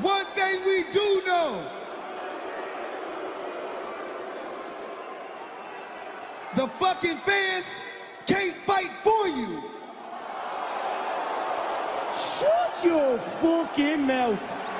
One thing we do know. The fucking fans can't fight for you. Shut your fucking mouth.